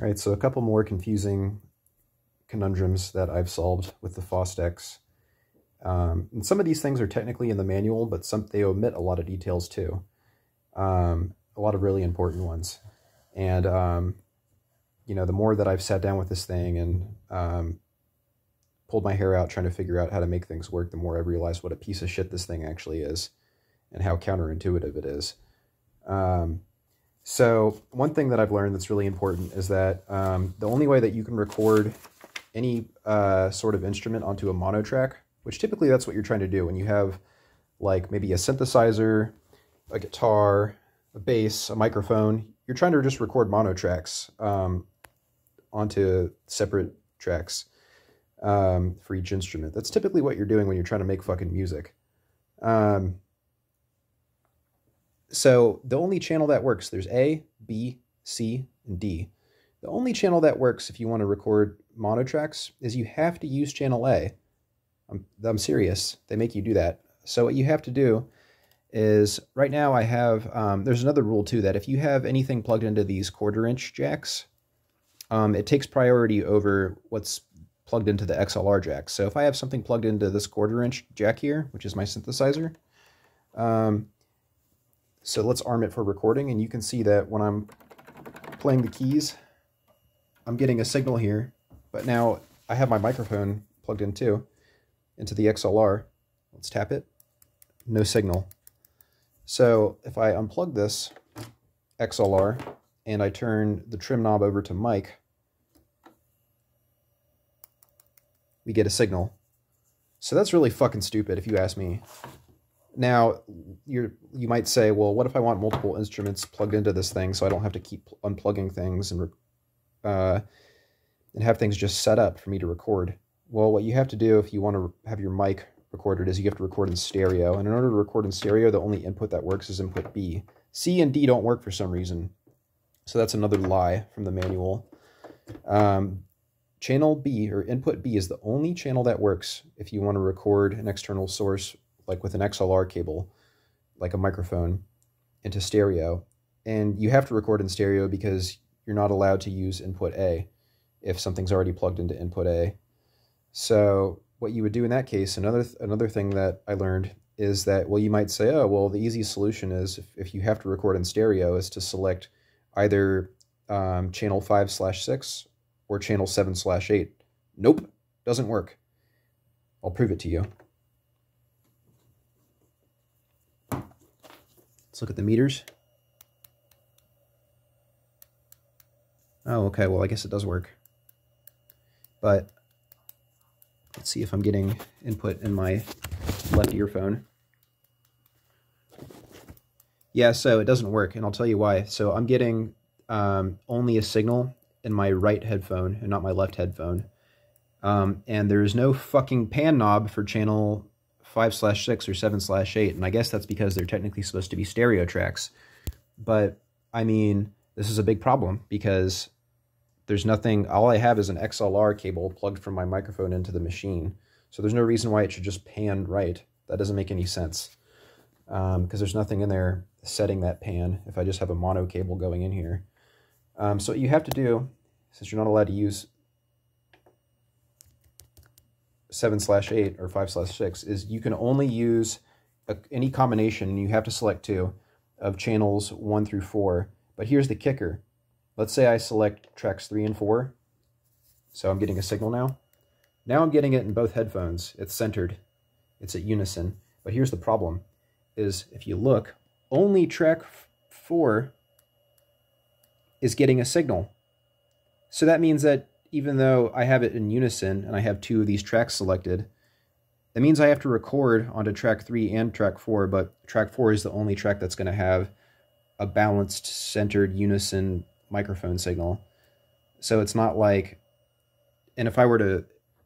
All right, so a couple more confusing conundrums that I've solved with the Fostex. Um, and some of these things are technically in the manual, but some they omit a lot of details too. Um, a lot of really important ones. And, um, you know, the more that I've sat down with this thing and um, pulled my hair out trying to figure out how to make things work, the more I've realized what a piece of shit this thing actually is and how counterintuitive it is. Um, so one thing that I've learned that's really important is that um, the only way that you can record any uh, sort of instrument onto a mono track, which typically that's what you're trying to do when you have like maybe a synthesizer, a guitar, a bass, a microphone, you're trying to just record mono tracks um, onto separate tracks um, for each instrument. That's typically what you're doing when you're trying to make fucking music. Um, so the only channel that works, there's A, B, C, and D. The only channel that works if you want to record mono tracks is you have to use channel A. I'm, I'm serious. They make you do that. So what you have to do is right now I have, um, there's another rule too, that if you have anything plugged into these quarter inch jacks, um, it takes priority over what's plugged into the XLR jack. So if I have something plugged into this quarter inch jack here, which is my synthesizer, um, so let's arm it for recording, and you can see that when I'm playing the keys, I'm getting a signal here, but now I have my microphone plugged in too, into the XLR. Let's tap it. No signal. So if I unplug this XLR and I turn the trim knob over to mic, we get a signal. So that's really fucking stupid if you ask me. Now, you you might say, well, what if I want multiple instruments plugged into this thing so I don't have to keep unplugging things and uh, and have things just set up for me to record? Well, what you have to do if you want to have your mic recorded is you have to record in stereo. And in order to record in stereo, the only input that works is input B. C and D don't work for some reason. So that's another lie from the manual. Um, channel B or input B is the only channel that works if you want to record an external source like with an XLR cable, like a microphone, into stereo. And you have to record in stereo because you're not allowed to use input A if something's already plugged into input A. So what you would do in that case, another another thing that I learned is that, well, you might say, oh, well, the easiest solution is if, if you have to record in stereo is to select either um, channel 5 slash 6 or channel 7 slash 8. Nope, doesn't work. I'll prove it to you. Let's look at the meters. Oh, okay, well, I guess it does work. But let's see if I'm getting input in my left earphone. Yeah, so it doesn't work, and I'll tell you why. So I'm getting um, only a signal in my right headphone and not my left headphone. Um, and there's no fucking pan knob for channel 5 slash 6 or 7 slash 8, and I guess that's because they're technically supposed to be stereo tracks. But, I mean, this is a big problem because there's nothing, all I have is an XLR cable plugged from my microphone into the machine. So there's no reason why it should just pan right. That doesn't make any sense because um, there's nothing in there setting that pan if I just have a mono cable going in here. Um, so what you have to do, since you're not allowed to use 7 slash 8 or 5 slash 6 is you can only use a, any combination, and you have to select two, of channels 1 through 4. But here's the kicker. Let's say I select tracks 3 and 4. So I'm getting a signal now. Now I'm getting it in both headphones. It's centered. It's at unison. But here's the problem, is if you look, only track 4 is getting a signal. So that means that even though I have it in unison and I have two of these tracks selected, that means I have to record onto track 3 and track 4, but track 4 is the only track that's going to have a balanced, centered, unison microphone signal. So it's not like, and if I were to,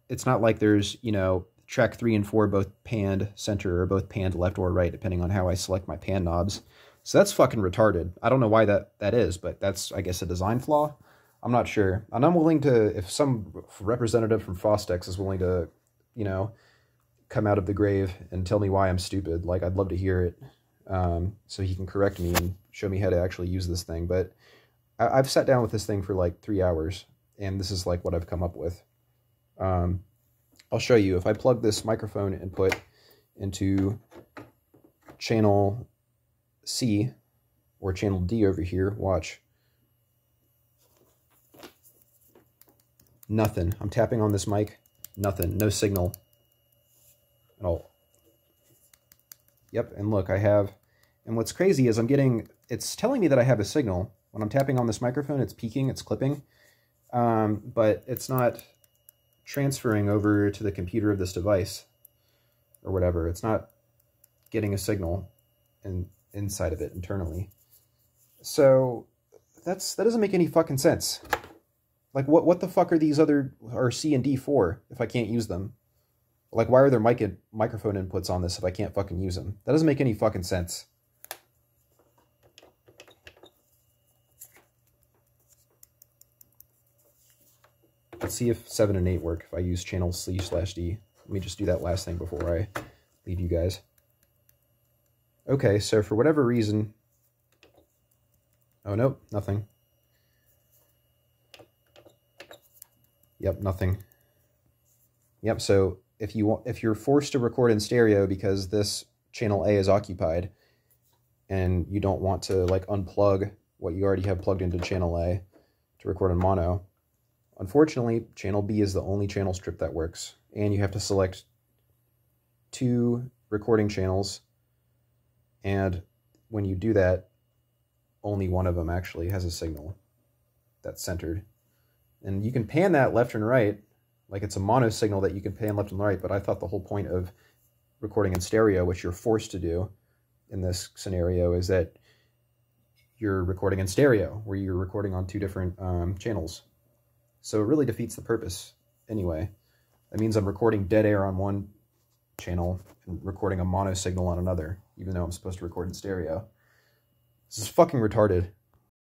it's not like there's, you know, track 3 and 4 both panned center or both panned left or right, depending on how I select my pan knobs. So that's fucking retarded. I don't know why that, that is, but that's, I guess, a design flaw. I'm not sure. And I'm willing to, if some representative from Fostex is willing to, you know, come out of the grave and tell me why I'm stupid, like, I'd love to hear it um, so he can correct me and show me how to actually use this thing. But I, have sat down with this thing for like three hours, and this is like what I've come up with. Um, I'll show you. If I plug this microphone input into channel C or channel D over here, watch. Nothing. I'm tapping on this mic. Nothing. No signal at all. Yep, and look, I have... And what's crazy is I'm getting... It's telling me that I have a signal. When I'm tapping on this microphone, it's peaking, it's clipping. Um, but it's not transferring over to the computer of this device or whatever. It's not getting a signal in, inside of it internally. So that's that doesn't make any fucking sense. Like what what the fuck are these other are C and D for if I can't use them? Like why are there mic microphone inputs on this if I can't fucking use them? That doesn't make any fucking sense. Let's see if 7 and 8 work if I use channel C slash D. Let me just do that last thing before I leave you guys. Okay, so for whatever reason... Oh, nope, nothing. Yep, nothing. Yep, so if you want, if you're forced to record in stereo because this channel A is occupied and you don't want to like unplug what you already have plugged into channel A to record in mono, unfortunately, channel B is the only channel strip that works and you have to select two recording channels and when you do that, only one of them actually has a signal that's centered. And you can pan that left and right, like it's a mono signal that you can pan left and right, but I thought the whole point of recording in stereo, which you're forced to do in this scenario, is that you're recording in stereo, where you're recording on two different um, channels. So it really defeats the purpose anyway. That means I'm recording dead air on one channel and recording a mono signal on another, even though I'm supposed to record in stereo. This is fucking retarded.